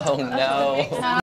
Oh no.